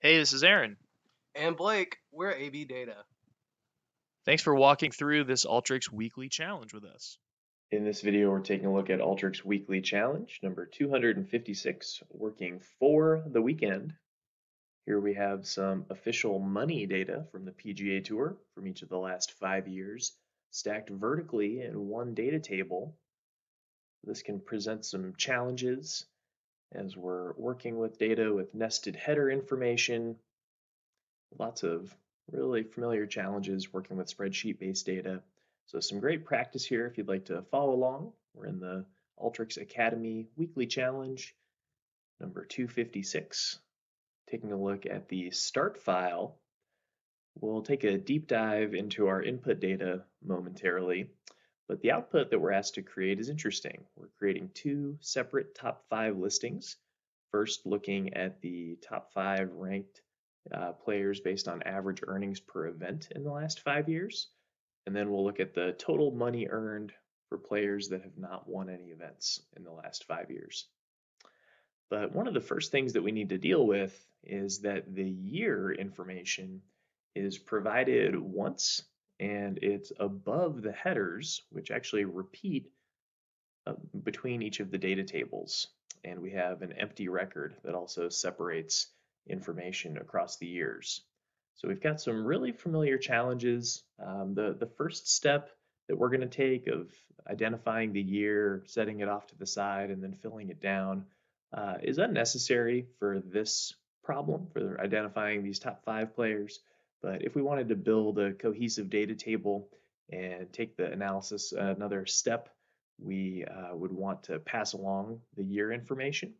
Hey, this is Aaron. And Blake, we're AB Data. Thanks for walking through this Alteryx weekly challenge with us. In this video, we're taking a look at Alteryx Weekly Challenge number 256, working fore the weekend. Here we have some official money data from the PGA Tour from each of the last five years, stacked vertically in one data table. This can present some challenges as we're working with data with nested header information. Lots of really familiar challenges working with spreadsheet-based data. So some great practice here if you'd like to follow along. We're in the Alteryx Academy Weekly Challenge, number 256. Taking a look at the start file, we'll take a deep dive into our input data momentarily, but the output that we're asked to create is interesting. We're creating two separate top five listings. First, looking at the top five ranked uh, players based on average earnings per event in the last five years. And then we'll look at the total money earned for players that have not won any events in the last five years. But one of the first things that we need to deal with is that the year information is provided once and it's above the headers, which actually repeat uh, between each of the data tables. And we have an empty record that also separates information across the years. So we've got some really familiar challenges. Um, the, the first step that we're going to take of identifying the year, setting it off to the side, and then filling it down uh, is unnecessary for this problem, for identifying these top five players. But if we wanted to build a cohesive data table and take the analysis another step, we uh, would want to pass along the year information.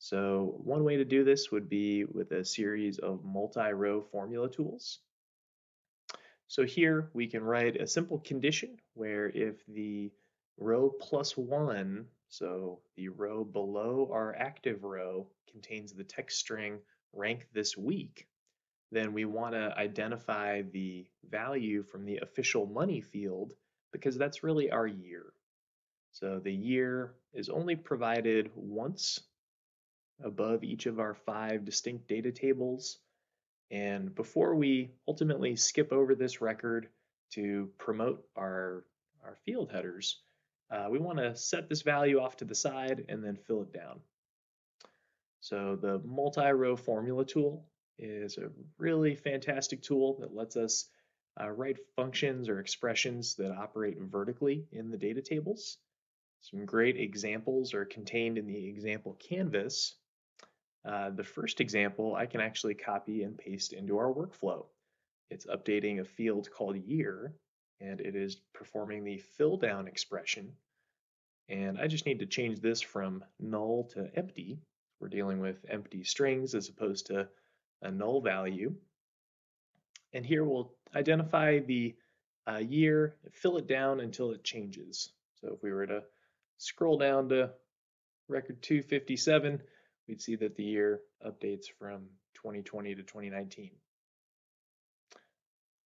So one way to do this would be with a series of multi-row formula tools. So here we can write a simple condition where if the row plus one, so the row below our active row contains the text string rank this week, then we want to identify the value from the official money field because that's really our year. So the year is only provided once above each of our five distinct data tables. And before we ultimately skip over this record to promote our, our field headers, uh, we want to set this value off to the side and then fill it down. So the multi-row formula tool is a really fantastic tool that lets us uh, write functions or expressions that operate vertically in the data tables. Some great examples are contained in the example canvas uh, the first example I can actually copy and paste into our workflow. It's updating a field called year, and it is performing the fill down expression. And I just need to change this from null to empty. We're dealing with empty strings as opposed to a null value. And here we'll identify the uh, year, fill it down until it changes. So if we were to scroll down to record 257, we'd see that the year updates from 2020 to 2019.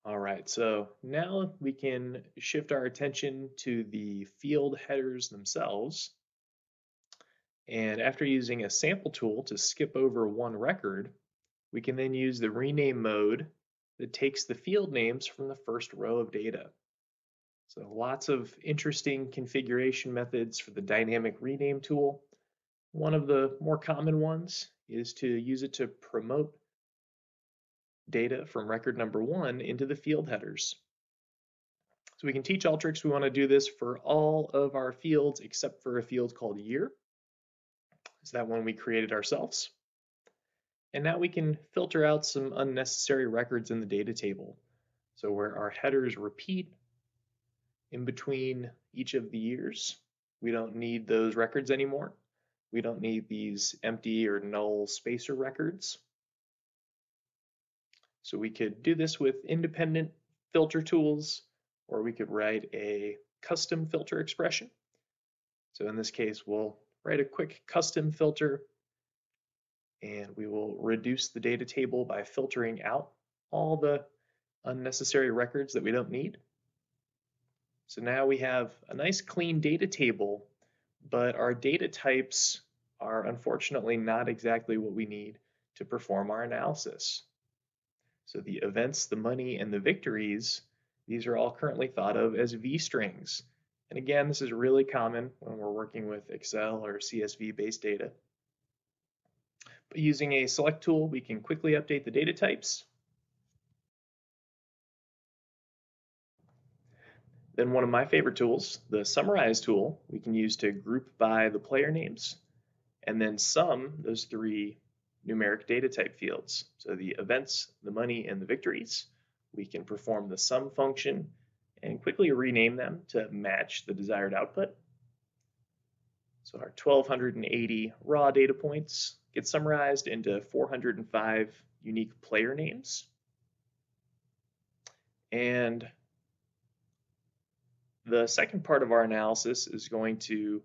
All right, so now we can shift our attention to the field headers themselves. And after using a sample tool to skip over one record, we can then use the rename mode that takes the field names from the first row of data. So lots of interesting configuration methods for the dynamic rename tool. One of the more common ones is to use it to promote data from record number one into the field headers. So we can teach Alteryx we want to do this for all of our fields except for a field called year. Is that one we created ourselves. And now we can filter out some unnecessary records in the data table. So where our headers repeat in between each of the years, we don't need those records anymore. We don't need these empty or null spacer records. So we could do this with independent filter tools, or we could write a custom filter expression. So in this case, we'll write a quick custom filter and we will reduce the data table by filtering out all the unnecessary records that we don't need. So now we have a nice clean data table but our data types are unfortunately not exactly what we need to perform our analysis. So the events, the money, and the victories, these are all currently thought of as V-strings. And again, this is really common when we're working with Excel or CSV-based data. Using a select tool, we can quickly update the data types. Then one of my favorite tools, the summarize tool, we can use to group by the player names and then sum those three numeric data type fields. So the events, the money, and the victories. We can perform the sum function and quickly rename them to match the desired output. So our 1280 raw data points get summarized into 405 unique player names. And the second part of our analysis is going to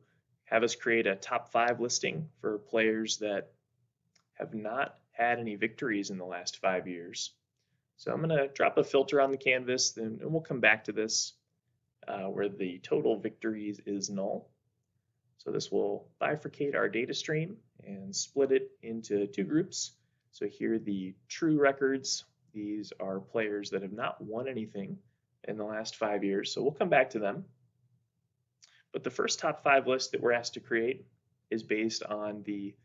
have us create a top five listing for players that have not had any victories in the last five years. So I'm going to drop a filter on the canvas, then and we'll come back to this uh, where the total victories is null. So this will bifurcate our data stream and split it into two groups. So here the true records, these are players that have not won anything in the last five years. So we'll come back to them. But the first top five list that we're asked to create is based on the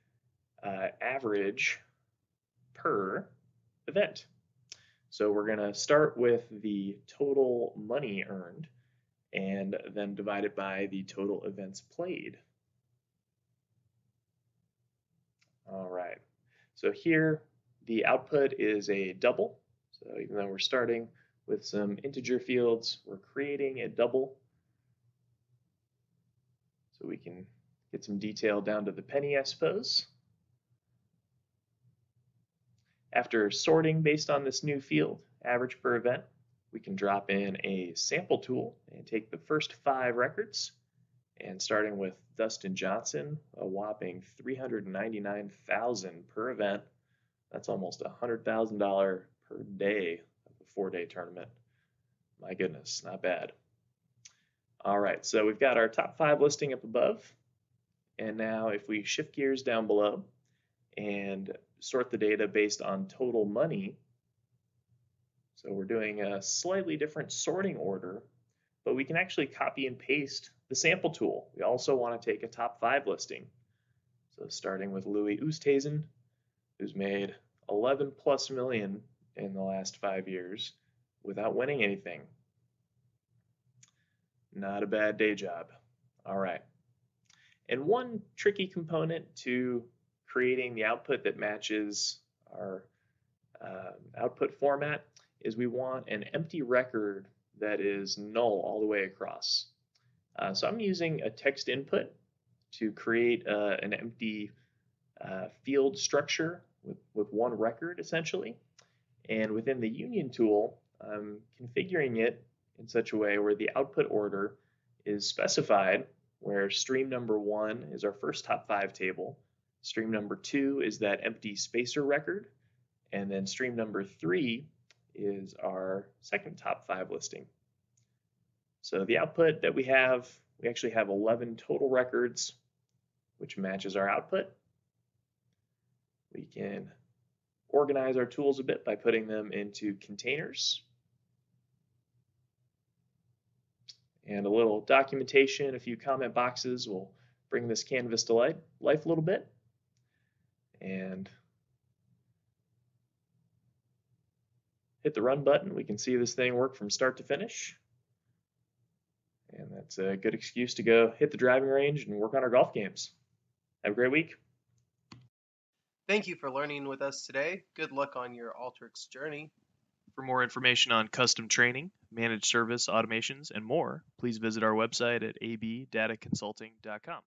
uh, average per event. So we're going to start with the total money earned and then divide it by the total events played. All right, so here the output is a double. So even though we're starting with some integer fields, we're creating a double. So we can get some detail down to the penny, I suppose. After sorting based on this new field, average per event, we can drop in a sample tool and take the first five records and starting with Dustin Johnson, a whopping 399,000 per event. That's almost $100,000 per day of a four-day tournament. My goodness, not bad. All right, so we've got our top five listing up above. And now if we shift gears down below and sort the data based on total money, so we're doing a slightly different sorting order, but we can actually copy and paste the sample tool. We also want to take a top five listing. So starting with Louis Oosthuizen, who's made 11 plus million in the last five years without winning anything. Not a bad day job. All right. And one tricky component to creating the output that matches our uh, output format is we want an empty record that is null all the way across. Uh, so I'm using a text input to create uh, an empty uh, field structure with, with one record essentially. And within the union tool, I'm configuring it in such a way where the output order is specified where stream number one is our first top five table, stream number two is that empty spacer record, and then stream number three is our second top five listing. So the output that we have, we actually have 11 total records, which matches our output. We can organize our tools a bit by putting them into containers. And a little documentation, a few comment boxes will bring this canvas to life, life a little bit. And hit the run button, we can see this thing work from start to finish. And that's a good excuse to go hit the driving range and work on our golf games. Have a great week. Thank you for learning with us today. Good luck on your Alteryx journey. For more information on custom training, managed service automations, and more, please visit our website at abdataconsulting.com.